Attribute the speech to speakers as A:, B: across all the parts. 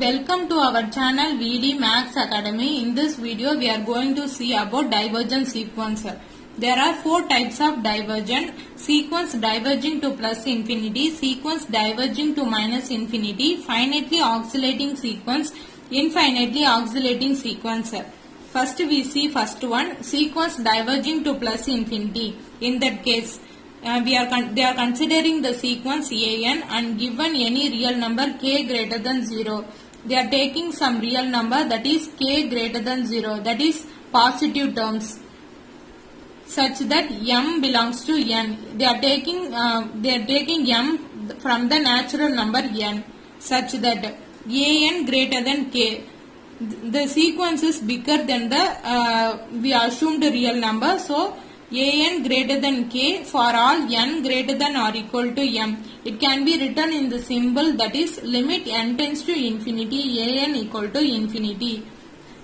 A: Welcome to our channel VD Maths Academy. In this video, we are going to see about divergent sequence. There are four types of divergent. Sequence diverging to plus infinity, sequence diverging to minus infinity, finitely oscillating sequence, infinitely oscillating sequence. First we see first one, sequence diverging to plus infinity. In that case, uh, we are they are considering the sequence an and given any real number k greater than 0 they are taking some real number that is k greater than 0 that is positive terms such that m belongs to n. They are taking uh, they are taking m from the natural number n such that an greater than k. The sequence is bigger than the uh, we assumed real number so an greater than k for all n greater than or equal to m. It can be written in the symbol that is limit n tends to infinity an equal to infinity.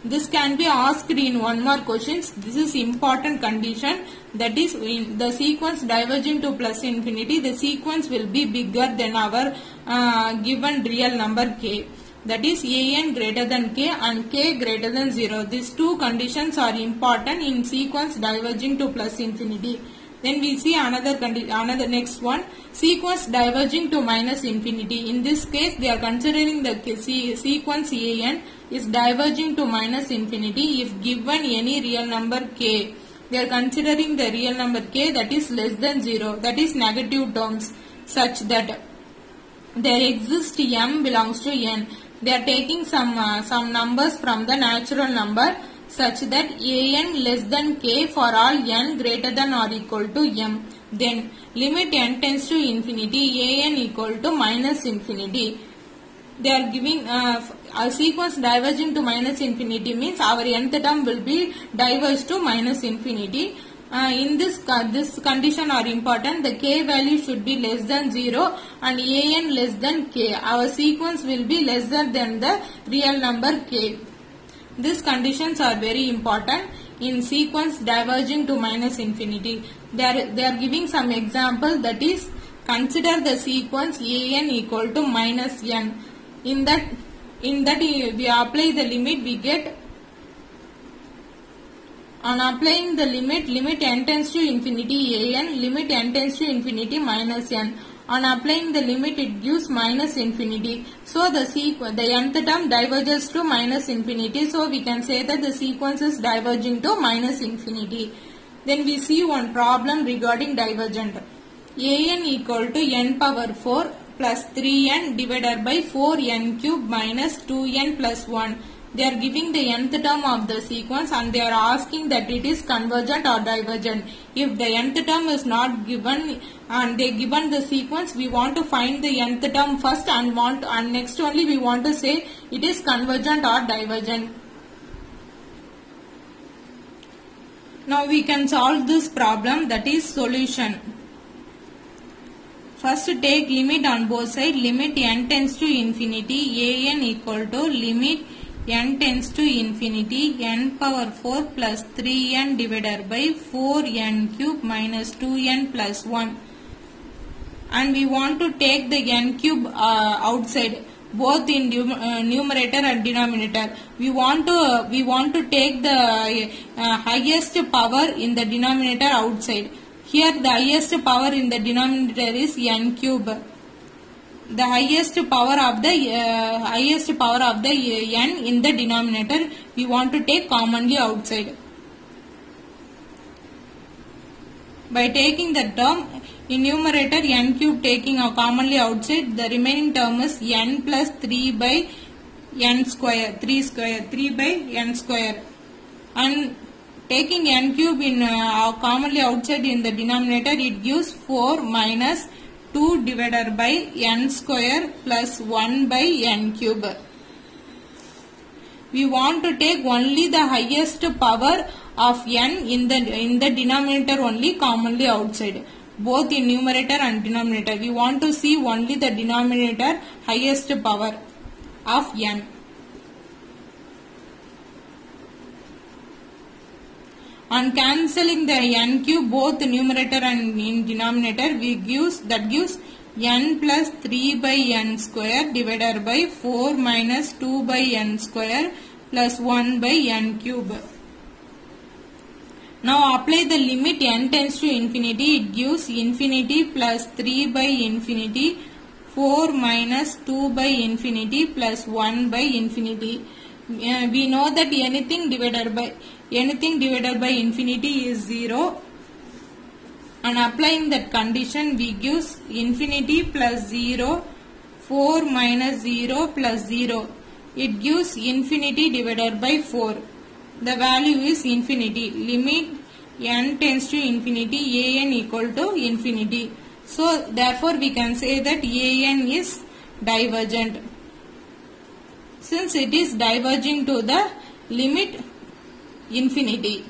A: This can be asked in one more questions. This is important condition that is in the sequence diverging to plus infinity the sequence will be bigger than our uh, given real number k that is an greater than k and k greater than 0. These two conditions are important in sequence diverging to plus infinity. Then we see another another next one, sequence diverging to minus infinity. In this case, they are considering the sequence an is diverging to minus infinity if given any real number k. They are considering the real number k that is less than 0, that is negative terms such that there exists m belongs to n they are taking some uh, some numbers from the natural number such that an less than k for all n greater than or equal to m. Then limit n tends to infinity an equal to minus infinity. They are giving uh, a sequence diverging to minus infinity means our nth term will be diverged to minus infinity uh, in this this condition are important. The k value should be less than 0 and an less than k. Our sequence will be lesser than the real number k. These conditions are very important in sequence diverging to minus infinity. They are, they are giving some example that is consider the sequence an equal to minus n. In that in that we apply the limit we get on applying the limit, limit n tends to infinity an, limit n tends to infinity minus n. On applying the limit, it gives minus infinity. So the sequence, the nth term diverges to minus infinity. So we can say that the sequence is diverging to minus infinity. Then we see one problem regarding divergent. an equal to n power 4 plus 3n divided by 4n cube minus 2n plus 1 they are giving the nth term of the sequence and they are asking that it is convergent or divergent. If the nth term is not given and they given the sequence, we want to find the nth term first and want and next only we want to say it is convergent or divergent. Now we can solve this problem that is solution. First take limit on both sides. Limit n tends to infinity. an equal to limit n tends to infinity n power 4 plus 3n divided by 4n cube minus 2n plus 1 and we want to take the n cube uh, outside both in uh, numerator and denominator. We want to uh, we want to take the highest power in the denominator outside. Here the highest power in the denominator is n cube the highest power of the uh, highest power of the n in the denominator we want to take commonly outside. By taking the term in numerator n cube taking a commonly outside the remaining term is n plus 3 by n square 3 square 3 by n square. And taking n cube in uh, commonly outside in the denominator it gives 4 minus 2 divided by n square plus 1 by n cube. We want to take only the highest power of n in the in the denominator only commonly outside both in numerator and denominator. We want to see only the denominator highest power of n. On cancelling the n cube both numerator and in denominator we gives that gives n plus 3 by n square divided by 4 minus 2 by n square plus 1 by n cube. Now apply the limit n tends to infinity. It gives infinity plus 3 by infinity 4 minus 2 by infinity plus 1 by infinity. Uh, we know that anything divided by anything divided by infinity is 0 and applying that condition we gives infinity plus 0 4 minus 0 plus 0 it gives infinity divided by 4 the value is infinity. Limit n tends to infinity an equal to infinity. So therefore we can say that an is divergent since it is diverging to the limit infinity.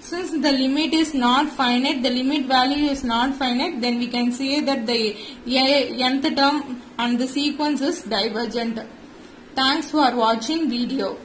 A: Since the limit is not finite the limit value is not finite then we can say that the nth term and the sequence is divergent. Thanks for watching video